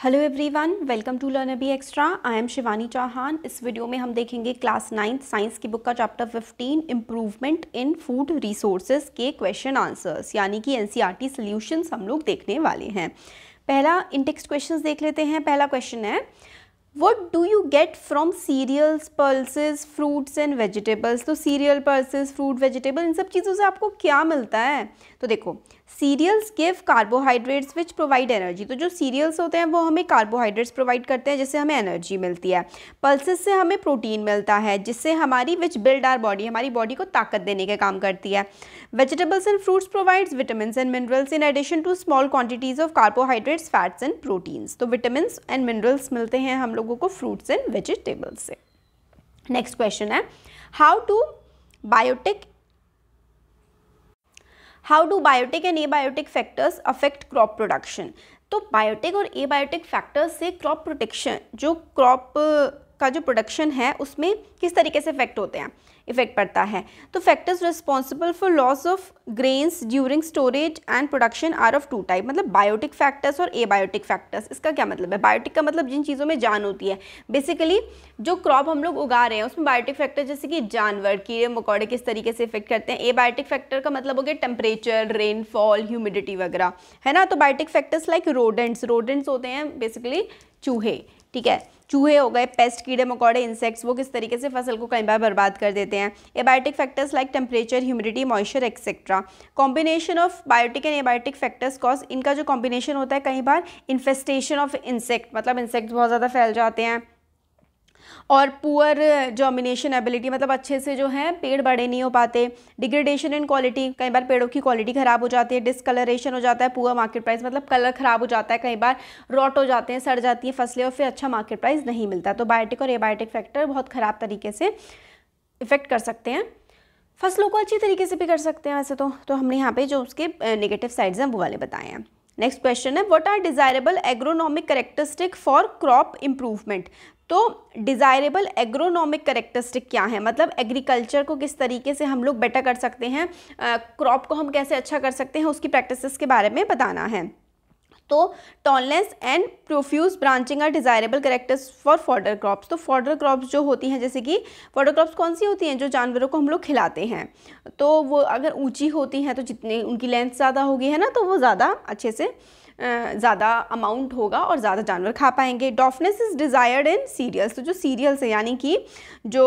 Hello everyone welcome to learn B extra I am Shivani Chauhan इस video में हम देखेंगे क्लास नाइन्थ साइंस की बुक का chapter 15 improvement in food resources के क्वेश्चन आंसर्स यानी कि एनसीईआरटी सॉल्यूशंस हम लोग देखने वाले हैं। पहला इंटेक्स्ट क्वेश्चंस देख लेते हैं। पहला क्वेश्चन है what do you get from cereals pulses fruits and vegetables तो सीरियल पल्सेस फ्रूट वेजिटेबल इन सब चीज़ों से आपको क्या मिलता है? तो देखो cereals give carbohydrates which provide energy तो जो सीरियल्स होते हैं, वो हमें कार्बोहाइड्रेट्स प्रोवाइड करते हैं, जिससे हमें एनर्जी मिलती है। पल्सेस से हमें प्रोटीन मिलता है, जिससे हमारी विच बिल्ड आर बॉडी हमारी बॉडी को ताकत देने का काम करती है। Vegetables and fruits provides vitamin and minerals in addition to small quantities of carbohydrates fats and proteins तो विटामिन एंड मिनरल्स मिलते हैं हम लोगों को फ्रूट्स एंड वेजिटेबल्स से। नेक्स्ट क्वेश्चन है how to biotic how do biotic and a biotic factors affect crop production तो biotic और ए बायोटिक फैक्टर्स से क्रॉप प्रोटेक्शन जो क्रॉप का जो प्रोडक्शन है, उसमें किस तरीके से इफ़ेक्ट होते हैं? इफ़ेक्ट पड़ता है। तो factors responsible for loss of grains during storage and production are of two type मतलब बायोटिक फैक्टर्स और ए बायोटिक फैक्टर्स इसका क्या मतलब है? बायोटिक का मतलब जिन चीज़ों में जान होती है। बेसिकली जो क्रॉप हम लोग उगा रहे हैं, उसमें बायोटिक फैक्टर जैसे कि जानवर, कीड़े, मकोड़े किस तरीके से इफ़ेक्ट करते हैं? ए बायोटिक फैक्टर का मतलब हो गया टेम्परेचर रेनफॉल ह्यूमिडिटी वगैरह, है ना? तो biotic factors like rodents rodents होते हैं बेसिकली चूहे, ठीक है? चूहे हो गए पेस्ट कीड़े, मकोड़े इंसेक्ट्स वो किस तरीके से फ़सल को कई बार बर्बाद कर देते हैं? Abiotic factors like temperature humidity moisture etcetera combination of biotic and abiotic factors cause इनका जो कॉम्बिनेशन होता है, कई बार इन्फेस्टेशन ऑफ़ इंसेक्ट मतलब इंसेक्ट बहुत ज़्यादा फैल जाते हैं। और पुअर जॉमिनेशन एबिलिटी मतलब अच्छे से जो है, पेड़ बड़े नहीं हो पाते डिग्रेडेशन इन क्वालिटी कई बार पेड़ों की क्वालिटी ख़राब हो जाती है डिसकलरेशन हो जाता है पुअर मार्केट प्राइस मतलब कलर ख़राब हो जाता है, कई बार रॉट हो जाते हैं, सड़ जाती है फ़सलें और फिर अच्छा मार्केट प्राइस नहीं मिलता। तो बायोटिक और एबायोटिक फैक्टर बहुत ख़राब तरीके से इफ़ेक्ट कर सकते हैं। फ़सलों को अच्छी तरीके से भी कर सकते हैं वैसे तो। तो हमने यहाँ पे जो उसके नेगेटिव साइड्स हैं, वो वाले बताए हैं। नेक्स्ट क्वेश्चन है what are desirable agronomic characteristic for crop improvement तो डिज़ायरेबल एग्रोनॉमिक करेक्टरिस्टिक क्या है? मतलब एग्रीकल्चर को किस तरीके से हम लोग बेटर कर सकते हैं? क्रॉप को हम कैसे अच्छा कर सकते हैं? उसकी प्रैक्टिसेस के बारे में बताना है। तो tallness and profuse branching are desirable characters for fodder crops तो फॉर्डर क्रॉप्स जो होती हैं, जैसे कि फॉर्डर क्रॉप्स कौन सी होती हैं जो जानवरों को हम लोग खिलाते हैं? तो वो अगर ऊँची होती हैं तो जितनी उनकी लेंथ ज़्यादा होगी, है ना? तो वो ज़्यादा अच्छे से ज़्यादा अमाउंट होगा और ज़्यादा जानवर खा पाएँगे। Dwarfness is desired in cereals तो जो सीरियल्स है, यानी कि जो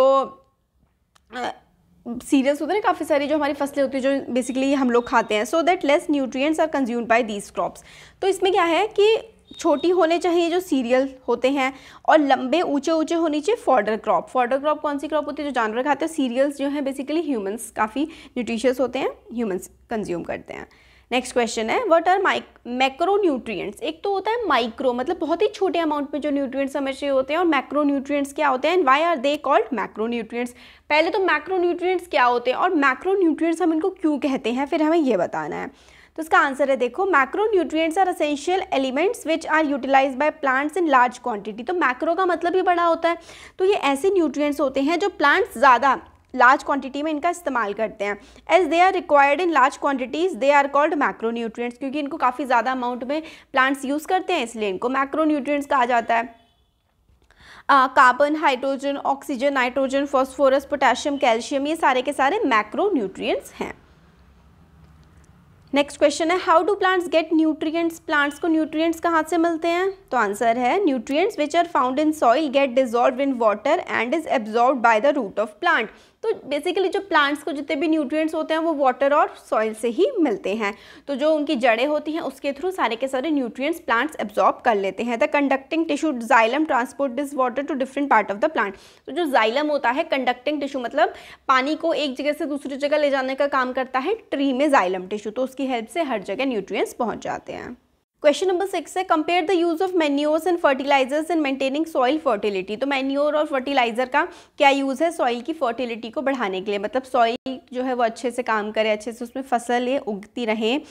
सीरियल्स होते हैं काफ़ी सारी जो हमारी फ़सलें होती है, जो बेसिकली हम लोग खाते हैं so that less nutrients are consumed by these crops तो इसमें क्या है कि छोटी होने चाहिए जो सीरियल होते हैं और लंबे ऊँचे ऊँचे होनी चाहिए फॉर्डर क्रॉप फॉर्डर क्रॉप कौन सी क्रॉप होती है जो जानवर खाते हैं? सीरियल्स जो हैं बेसिकली ह्यूमंस काफ़ी न्यूट्रिशियस होते हैं ह्यूमंस कंज्यूम करते हैं। नेक्स्ट क्वेश्चन है what are mic macronutrients एक तो होता है माइक्रो मतलब बहुत ही छोटे अमाउंट में जो न्यूट्रिएंट्स हमें चाहिए होते हैं और मैक्रो न्यूट्रिएंट्स क्या होते हैं? And why are they called macronutrients पहले तो मैक्रो न्यूट्रिएंट्स क्या होते हैं और मैक्रो न्यूट्रिएंट्स हम इनको क्यों कहते हैं? फिर हमें ये बताना है। तो इसका आंसर है देखो macronutrients are essential elements which are utilise by plants in large quantity तो मैक्रो का मतलब ही बड़ा होता है। तो ये ऐसे न्यूट्रिएंट्स होते हैं जो प्लांट्स ज़्यादा लार्ज क्वांटिटी में इनका इस्तेमाल करते हैं। As they are required in large quantities they are called macronutrients क्योंकि इनको काफ़ी ज़्यादा अमाउंट में प्लांट्स यूज़ करते हैं, इसलिए इनको मैक्रो न्यूट्रिएंट्स कहा जाता है। Carbon hydrogen oxygen nitrogen phosphorus potassium calcium ये सारे के सारे मैक्रो न्यूट्रिएंट्स हैं। नेक्स्ट क्वेश्चन है how do plants get nutrients plants को न्यूट्रिएंट्स कहाँ से मिलते हैं? तो आंसर है nutrients which are found in soil get dissolve in water and is absorb by the root of plant तो बेसिकली जो प्लांट्स को जितने भी न्यूट्रिएंट्स होते हैं, वो वाटर और सॉइल से ही मिलते हैं। तो जो उनकी जड़ें होती हैं, उसके थ्रू सारे के सारे न्यूट्रिएंट्स प्लांट्स एब्जॉर्ब कर लेते हैं। The conducting tissue xylem transport this water to different part of the plant तो जो जाइलम होता है कंडक्टिंग टिश्यू मतलब पानी को एक जगह से दूसरी जगह ले जाने का काम करता है ट्री में जाइलम टिश्यू तो उसकी हेल्प से हर जगह न्यूट्रिएंट्स पहुँच जाते हैं। क्वेश्चन नंबर सिक्स है compare the use of manures and fertilisers in maintaining soil fertility तो मैन्योर और फर्टिलाइज़र का क्या यूज़ है? सॉइल की फर्टिलिटी को बढ़ाने के लिए। मतलब सॉइल जो है, वो अच्छे से काम करे, अच्छे से उसमें फ़सलें उगती रहें।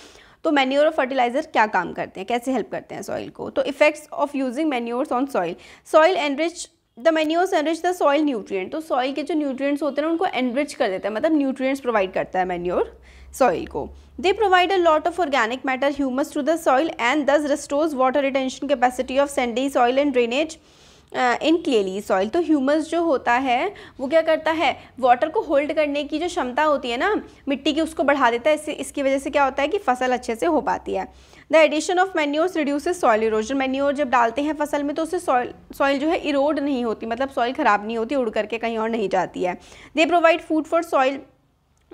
तो मैन्योर और फर्टिलाइज़र क्या काम करते हैं? कैसे हेल्प करते हैं सॉइल को? तो effects of using manures on soil soil enrich the manures enrich the soil nutrient तो सॉइल के जो न्यूट्रिएंट्स होते हैं उनको एनरिच कर देता है। मतलब न्यूट्रिएंट्स प्रोवाइड करता है मैन्योर सॉइल को। They provide a lot of organic matter humus to the soil and thus restores water retention capacity of sandy soil and drainage in clayey soil तो ह्यूमस जो होता है, वो क्या करता है? वाटर को होल्ड करने की जो क्षमता होती है ना, मिट्टी की उसको बढ़ा देता है। इससे, इसकी वजह से क्या होता है कि फ़सल अच्छे से हो पाती है। The addition of manures reduces soil erosion manure जब डालते हैं फ़सल में तो उससे सॉइल सॉइल जो है इरोड नहीं होती मतलब सॉइल ख़राब नहीं होती, उड़ करके कहीं और नहीं जाती है। They provide food for soil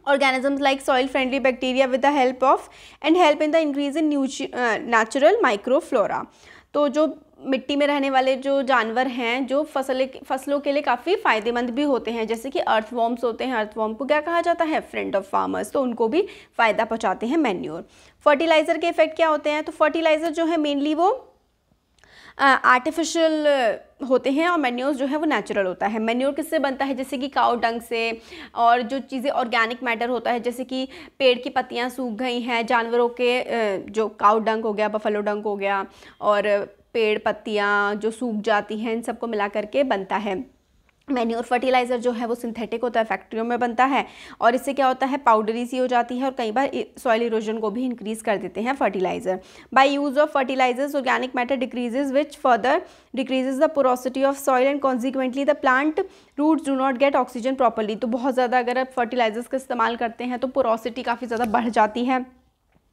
organisms like soil friendly bacteria with the help of and help in the increase in uh, natural microflora. तो जो मिट्टी में रहने वाले जो जानवर हैं जो फ़सल फ़सलों के लिए काफ़ी फ़ायदेमंद भी होते हैं जैसे कि अर्थवॉर्म्स होते हैं। अर्थवॉर्म को क्या कहा जाता है? फ्रेंड ऑफ़ फार्मर्स तो उनको भी फ़ायदा पहुंचाते हैं मैन्योर फर्टिलाइज़र के इफ़ेक्ट क्या होते हैं? तो फर्टिलाइज़र जो है मेनली वो आर्टिफिशियल होते हैं और मेन्योर जो है वो नेचुरल होता है। मेन्योर किससे बनता है? जैसे कि काउ डंग से और जो चीज़ें ऑर्गेनिक मैटर होता है, जैसे कि पेड़ की पत्तियाँ सूख गई हैं, जानवरों के जो काउ डंग हो गया बफलो डंग हो गया और पेड़ पत्तियाँ जो सूख जाती हैं, इन सबको मिला करके बनता है। मैन्योर फर्टिलाइज़र जो है वो सिंथेटिक होता है फैक्ट्रियों में बनता है और इससे क्या होता है पाउडरी सी हो जाती है और कई बार सॉइल इरोजन को भी इंक्रीज़ कर देते हैं fertiliser by use of fertilisers organic matter decreases which further decreases the porosity of soil and consequently the plant roots do not get oxygen properly तो बहुत ज़्यादा अगर आप फर्टिलाइजर्स का इस्तेमाल करते हैं तो पोरोसिटी काफ़ी ज़्यादा बढ़ जाती है।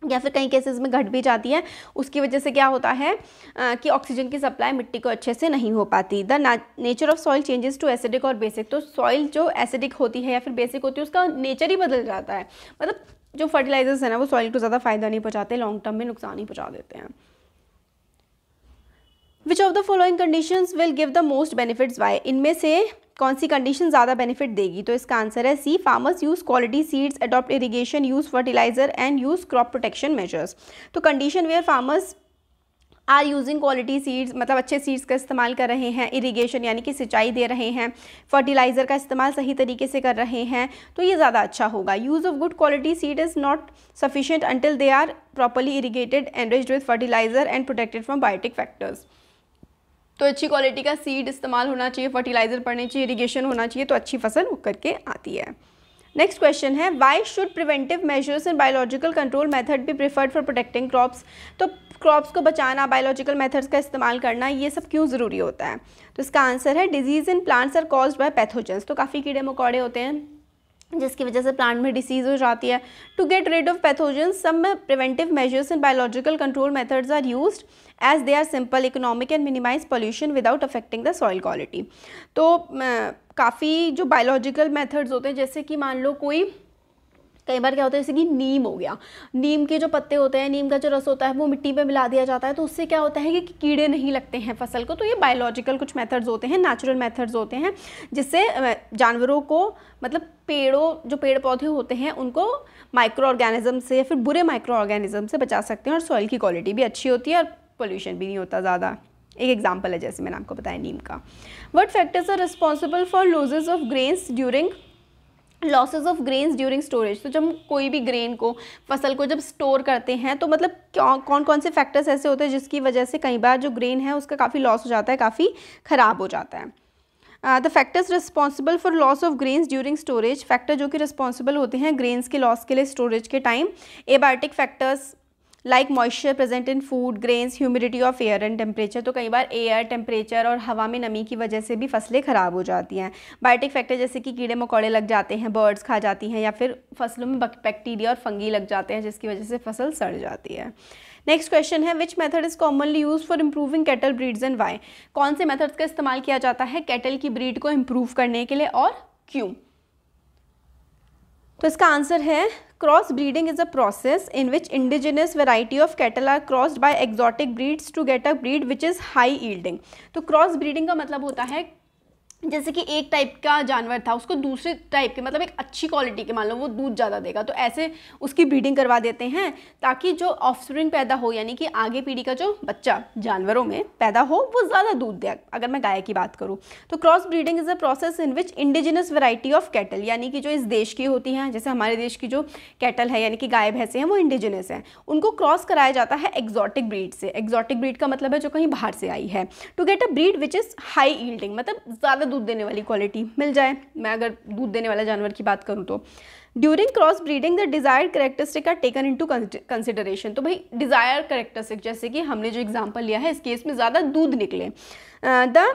या फिर कई केसेस में घट भी जाती है उसकी वजह से क्या होता है आ, कि ऑक्सीजन की सप्लाई मिट्टी को अच्छे से नहीं हो पाती। The nature of soil changes to acidic or basic तो सॉइल जो एसिडिक होती है या फिर बेसिक होती है उसका नेचर ही बदल जाता है। मतलब जो फर्टिलाइजर्स है ना वो सॉइल को ज़्यादा फ़ायदा नहीं पहुँचाते लॉन्ग टर्म में नुकसान ही पहुँचा देते हैं। Which of the following condition will give the most benefits why इनमें से कौन सी कंडीशन ज़्यादा बेनिफिट देगी? तो इसका आंसर है C farmers use quality seeds adopt irrigation use fertiliser and use crop protection measures तो condition where farmers are using quality seeds मतलब अच्छे सीड्स का इस्तेमाल कर रहे हैं इरीगेशन यानी कि सिंचाई दे रहे हैं फर्टिलाइज़र का इस्तेमाल सही तरीके से कर रहे हैं तो ये ज़्यादा अच्छा होगा। Use of good quality seed is not sufficient until they are properly irrigated enriched with fertiliser and protected from biotic factors तो अच्छी क्वालिटी का सीड इस्तेमाल होना चाहिए फर्टिलाइज़र पड़ने चाहिए इरीगेशन होना चाहिए तो अच्छी फ़सल उग करके आती है। नेक्स्ट क्वेश्चन है why should preventive measures in biological control method be preferred for protecting crops तो क्रॉप्स को बचाना बायोलॉजिकल मेथड्स का इस्तेमाल करना, ये सब क्यों ज़रूरी होता है? तो इसका आंसर है diseases in plants are caused by pathogens तो काफ़ी कीड़े मकोड़े होते हैं, जिसकी वजह से प्लांट में डिसीज़ हो जाती है। To get rid of pathogens some preventive measures in biological control methods are used as they are simple economic and minimise pollution without affecting the soil quality तो काफ़ी जो बायोलॉजिकल मेथड्स होते हैं, जैसे कि मान लो कोई, कई बार क्या होता है, जैसे कि नीम हो गया। नीम के जो पत्ते होते हैं, नीम का जो रस होता है, वो मिट्टी में मिला दिया जाता है तो उससे क्या होता है कि कीड़े नहीं लगते हैं फ़सल को। तो ये बायोलॉजिकल कुछ मेथड्स होते हैं नेचुरल मेथड्स होते हैं, जिससे जानवरों को मतलब पेड़ों, जो पेड़ पौधे होते हैं, उनको माइक्रो ऑर्गेनिज्म से या फिर बुरे माइक्रो ऑर्गेनिज्म से बचा सकते हैं और सॉइल की क्वालिटी भी अच्छी होती है और पोल्यूशन भी नहीं होता ज़्यादा। एक एग्ज़ाम्पल है जैसे मैंने आपको बताया, नीम का। What factors are responsible for losses of grains during losses of grains during storage तो जब कोई भी ग्रेन को, फ़सल को जब स्टोर करते हैं तो मतलब कौन कौन से फैक्टर्स ऐसे होते हैं जिसकी वजह से कई बार जो ग्रेन है उसका काफ़ी लॉस हो जाता है, काफ़ी ख़राब हो जाता है? The factors responsible for loss of grains during storage factor जो कि रिस्पॉन्सिबल होते हैं ग्रेन्स के लॉस के लिए स्टोरेज के time abiotic factors like moisture present in food grains humidity of air and temperature तो कई बार एयर टेम्परेचर और हवा में नमी की वजह से भी फ़सलें ख़राब हो जाती हैं। बायोटिक फैक्टर जैसे कि कीड़े मकोड़े लग जाते हैं बर्ड्स खा जाती हैं या फिर फ़सलों में बैक्टीरिया और फंगी लग जाते हैं, जिसकी वजह से फ़सल सड़ जाती है। नेक्स्ट क्वेश्चन है which method is commonly use for improving cattle breeds and why कौन से मेथड्स का इस्तेमाल किया जाता है कैटल की ब्रीड को इम्प्रूव करने के लिए और क्यों? तो इसका आंसर है, cross breeding is a process in which indigenous variety of cattle are crossed by exotic breeds to get a breed which is high yielding तो क्रॉस ब्रीडिंग का मतलब होता है जैसे कि एक टाइप का जानवर था, उसको दूसरे टाइप के मतलब एक अच्छी क्वालिटी के, मान लो वो दूध ज़्यादा देगा तो ऐसे उसकी ब्रीडिंग करवा देते हैं ताकि जो ऑफस्प्रिंग पैदा हो, यानी कि आगे पीढ़ी का जो बच्चा जानवरों में पैदा हो, वो ज़्यादा दूध दे। अगर मैं गाय की बात करूँ तो cross breeding is a process in which indigenous variety of cattle यानी कि जो इस देश की होती हैं, जैसे हमारे देश की जो कैटल है, यानी कि गाय, भैंसे हैं, वो इंडिजिनस हैं। उनको क्रॉस कराया जाता है एक्जॉटिक ब्रीड से। एक्जॉटिक ब्रीड का मतलब है जो कहीं बाहर से आई है। To get a breed which is high yielding मतलब ज़्यादा दूध देने वाली क्वालिटी मिल जाए। मैं अगर दूध देने वाला जानवर की बात करूँ तो। During cross breeding the desired characteristic are taken into consideration तो भाई डिज़ायर करेक्टरिस्टिक जैसे कि हमने जो एग्जांपल लिया है, इस केस में ज़्यादा दूध निकले। द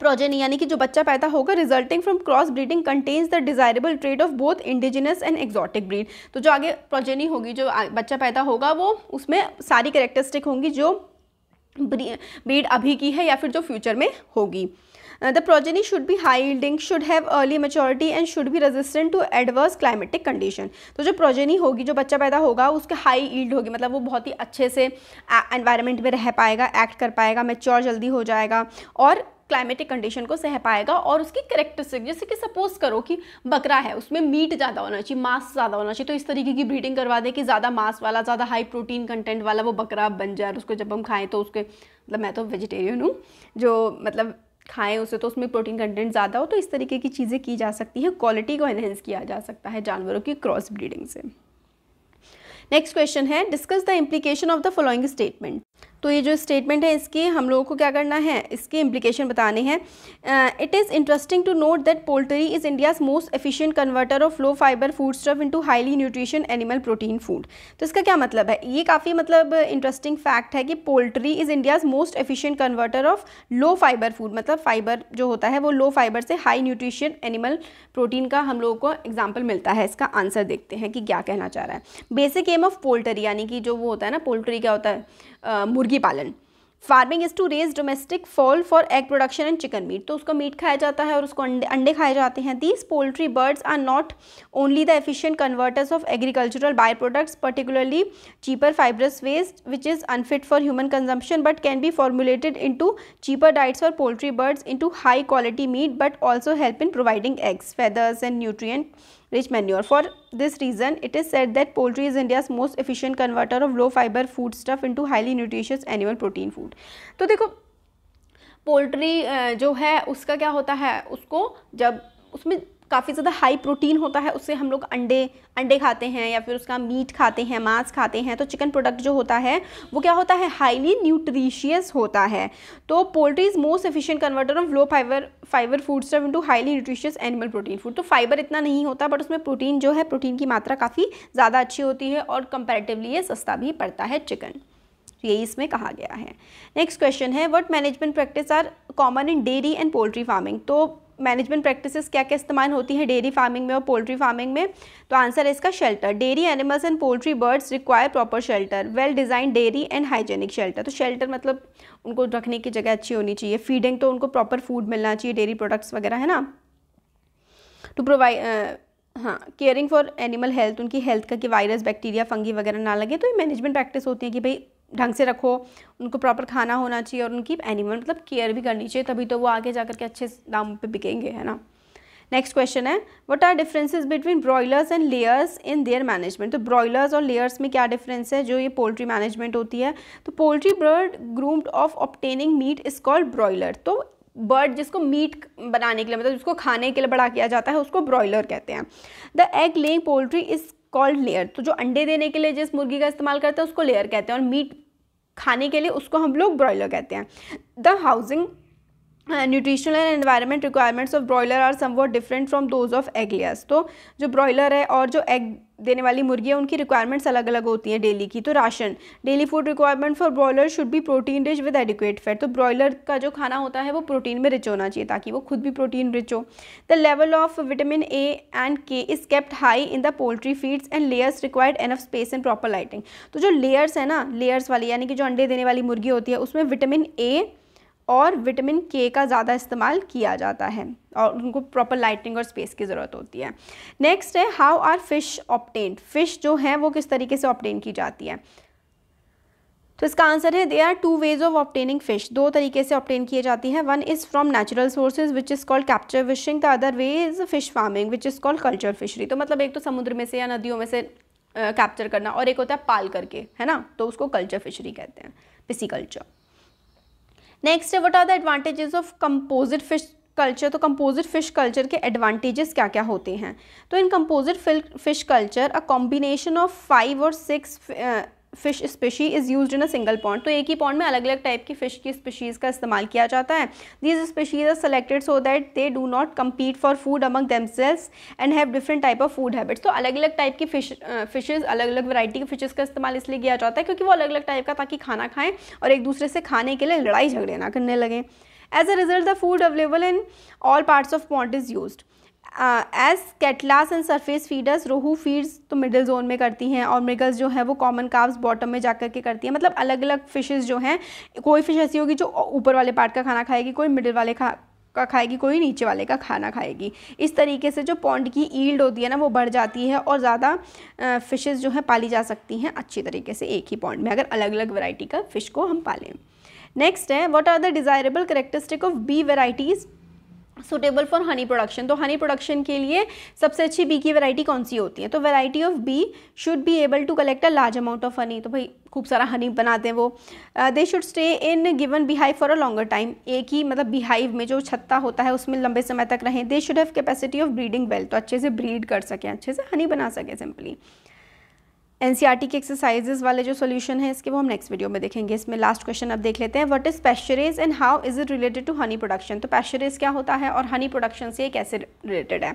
प्रोजेनी यानी कि जो बच्चा पैदा होगा resulting from cross breeding contains the desirable trait of both indigenous and exotic breed तो जो आगे प्रोजेनी होगी, जो बच्चा पैदा होगा, वो उसमें सारी करेक्टरिस्टिक होंगी, जो ब्रीड अभी की है या फिर जो फ्यूचर में होगी। The progeny should be high yielding should have early maturity and should be resistant to adverse climatic condition तो जो प्रोजेनी होगी, जो बच्चा पैदा होगा, उसके हाई ईल्ड होगी। मतलब वो बहुत ही अच्छे से एनवायरनमेंट में रह पाएगा एक्ट कर पाएगा मेच्योर जल्दी हो जाएगा और क्लाइमेटिक कंडीशन को सह पाएगा और उसकी करेक्टरिस्टिक जैसे कि सपोज़ करो कि बकरा है, उसमें मीट ज़्यादा होना चाहिए, मांस ज़्यादा होना चाहिए तो इस तरीके की ब्रीडिंग करवा दे कि ज़्यादा मांस वाला, ज़्यादा हाई प्रोटीन कंटेंट वाला वो बकरा बन जाए और उसको जब हम खाएँ तो उसके मतलब मैं तो वेजिटेरियन हूँ, जो मतलब खाएँ उसे तो उसमें प्रोटीन कंटेंट ज़्यादा हो तो इस तरीके की चीज़ें की जा सकती हैं। क्वालिटी को एनहेंस किया जा सकता है जानवरों की क्रॉस ब्रीडिंग से। नेक्स्ट क्वेश्चन है discuss the implication of the following statement तो ये जो स्टेटमेंट है, इसके हम लोगों को क्या करना है? इसके इम्प्लीकेशन बताने हैं। It is interesting to note that poultry is India's most efficient converter of low fibre food stuff into highly nutrition animal protein food तो इसका क्या मतलब है? ये काफ़ी मतलब इंटरेस्टिंग फैक्ट है कि poultry is India's most efficient converter of low fibre food मतलब फाइबर जो होता है, वो लो फाइबर से हाई न्यूट्रिशन एनिमल प्रोटीन का हम लोगों को एग्ज़ाम्पल मिलता है। इसका आंसर देखते हैं कि क्या कहना चाह रहा है। बेसिक एम ऑफ़ पोल्ट्री यानी कि जो वो होता है ना पोल्ट्री क्या होता है? मुर्गी पालन। Farming is to raise domestic fowl for egg production and chicken meat तो उसका मीट खाया जाता है और उसको अंडे अंडे खाए जाते हैं। These poultry birds are not only the efficient converters of agricultural by products particularly cheaper fibrous waste which is unfit for human consumption but can be formulated into cheaper diets for poultry birds into high quality meat but also help in providing eggs feathers and nutrient rich manure. For this reason, it is said that poultry is India's most efficient converter of low fiber food stuff into highly nutritious animal protein food. तो देखो poultry जो है उसका क्या होता है उसको जब उसमें काफ़ी ज़्यादा हाई प्रोटीन होता है उससे हम लोग अंडे अंडे खाते हैं या फिर उसका मीट खाते हैं, मांस खाते हैं तो चिकन प्रोडक्ट जो होता है, वो क्या होता है? हाईली न्यूट्रिशियस होता है। तो poultry is most efficient converter of low fibre fibre food stuff into highly nutritious animal protein food तो फाइबर इतना नहीं होता बट उसमें प्रोटीन जो है प्रोटीन की मात्रा काफ़ी ज़्यादा अच्छी होती है और कंपेरेटिवली ये सस्ता भी पड़ता है चिकन यही इसमें कहा गया है। नेक्स्ट क्वेश्चन है what management practice are common in dairy and poultry farming तो मैनेजमेंट प्रैक्टिसेस क्या क्या इस्तेमाल होती हैं डेयरी फ़ार्मिंग में और पोल्ट्री फ़ार्मिंग में? तो आंसर है इसका shelter dairy animals and poultry birds require proper shelter well design dairy and hygienic shelter तो शेल्टर मतलब उनको रखने की जगह अच्छी होनी चाहिए. फीडिंग तो उनको प्रॉपर फ़ूड मिलना चाहिए डेयरी प्रोडक्ट्स वगैरह, है ना? टू प्रोवाइड हाँ केयरिंग फॉर एनिमल हेल्थ उनकी हेल्थ का कि वायरस बैक्टीरिया फंगी वगैरह ना लगे तो ये मैनेजमेंट प्रैक्टिस होती है कि भाई ढंग से रखो, उनको प्रॉपर खाना होना चाहिए और उनकी एनिमल मतलब केयर भी करनी चाहिए, तभी तो वो आगे जा के अच्छे दाम पे बिकेंगे, है ना? नेक्स्ट क्वेश्चन है what are differences between broilers and layers in their management तो ब्रॉयलर्स और लेयर्स में क्या डिफरेंस है? जो ये पोल्ट्री मैनेजमेंट होती है तो poultry bird groomed of obtaining meat is called broiler तो बर्ड जिसको मीट बनाने के लिए मतलब जिसको खाने के लिए बड़ा किया जाता है, उसको ब्रॉयलर कहते हैं। The egg laying poultry is called layer तो जो अंडे देने के लिए जिस मुर्गी का इस्तेमाल करते हैं, उसको लेयर कहते हैं और मीट खाने के लिए उसको हम लोग ब्रॉयलर कहते हैं। The housing nutritional and environment requirements of broiler are somewhat different from those of egg layers तो जो ब्रॉयलर है और जो एग देने वाली मुर्गी है, उनकी रिक्वायरमेंट्स अलग अलग होती हैं डेली की। तो ration daily food requirement for broiler should be protein rich with adequate fat तो ब्रॉयलर का जो खाना होता है, वो प्रोटीन में रिच होना चाहिए ताकि वो खुद भी प्रोटीन रिच हो। The level of vitamin A and K is kept high in the poultry feeds and layers required enough space and proper lighting तो जो लेयर्स है ना लेयर्स वाली, यानी कि जो अंडे देने वाली मुर्गी होती है, उसमें विटामिन ए और विटामिन के का ज़्यादा इस्तेमाल किया जाता है और उनको प्रॉपर लाइटिंग और स्पेस की ज़रूरत होती है। नेक्स्ट है how are fish obtained fish जो है, वो किस तरीके से ऑप्टेन की जाती है? तो इसका आंसर है they are two ways of obtaining fish दो तरीके से ऑप्टेन किए जाती हैं। One is from natural sources which is called capture fishing the other way is fish farming which is called culture fishery तो मतलब एक तो समुद्र में से या नदियों में से कैप्चर करना और एक होता है पाल करके, है ना? तो उसको कल्चर फिशरी कहते हैं पिसी कल्चर नेक्स्ट है what are the advantages of composite fish culture तो कंपोजिट फ़िश कल्चर के एडवांटेजेस क्या क्या होते हैं? तो in composite fish culture a combination of five or six fish species is use in a single pond तो एक ही पॉन्ड में अलग अलग टाइप की फ़िश की स्पेशीज़ का इस्तेमाल किया जाता है। These species are selected so that they do not compete for food among themselves and have different type of food habits तो अलग अलग टाइप की फ़िश फिशेज़ अलग अलग वैरायटी के फिशेज़ का इस्तेमाल इसलिए किया जाता है क्योंकि वो अलग अलग टाइप का ताकि खाना खाएँ और एक दूसरे से खाने के लिए लड़ाई झगड़े ना करने लगें। As a result the food available in all parts of pond is used as catlas and surface feeders rohu feeds तो मिडिल जोन में करती हैं और मृगल्स जो है वो कॉमन काव्स बॉटम में जाकर के करती हैं। मतलब अलग अलग फिशेस जो हैं, कोई फ़िश ऐसी होगी जो ऊपर वाले पार्ट का खाना खाएगी, कोई मिडिल वाले खा, का खाएगी, कोई नीचे वाले का खाना खाएगी। इस तरीके से जो पॉन्ड की ईल्ड होती है ना, वो बढ़ जाती है और ज़्यादा फिशेज़ जो हैं पाली जा सकती हैं अच्छी तरीके से एक ही पॉन्ड में, अगर अलग अलग वैरायटी का फ़िश को हम पालें। नेक्स्ट है what are the desirable characteristic of bee varieties suitable for honey production तो हनी प्रोडक्शन के लिए सबसे अच्छी बी की वैरायटी कौन सी होती है? तो variety of bee should be able to collect a large amount of honey तो भाई, खूब सारा हनी बनाते हैं वो। They should stay in given beehive for a longer time एक ही मतलब बिहाइव में जो छत्ता होता है, उसमें लंबे समय तक रहें। They should have capacity of breeding well तो अच्छे से ब्रीड कर सकें, अच्छे से हनी बना सकें सिंपली एन टी के एक्सरसाइजेज वाले जो सोल्यूशन है, इसके वो हम नेक्स्ट वीडियो में देखेंगे। इसमें लास्ट क्वेश्चन अब देख लेते हैं। What is pasturage and how is it related to honey production तो पैशरेज क्या होता है और हनी प्रोडक्शन से कैसे रिलेटेड है?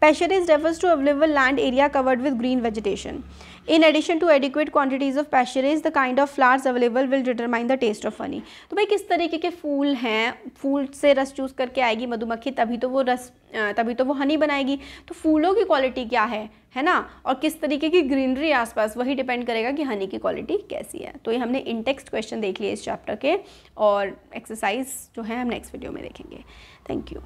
Pasturage refers to available land area covered with green vegetation in addition to adequate quantities of pasturage the kind of flowers available will determine the taste of honey तो भाई, किस तरीके के फूल हैं? फूल से रस चूज़ करके आएगी मधुमक्खी, तभी तो वो रस तभी तो वो हनी बनाएगी। तो फूलों की क्वालिटी क्या है? है ना? और किस तरीके की ग्रीनरी आसपास? वही डिपेंड करेगा कि हनी की क्वालिटी कैसी है। तो ये हमने इंटेक्स्ट क्वेश्चन देख लिए इस चैप्टर के, और एक्सरसाइज जो है हम नेक्स्ट वीडियो में देखेंगे। Thank you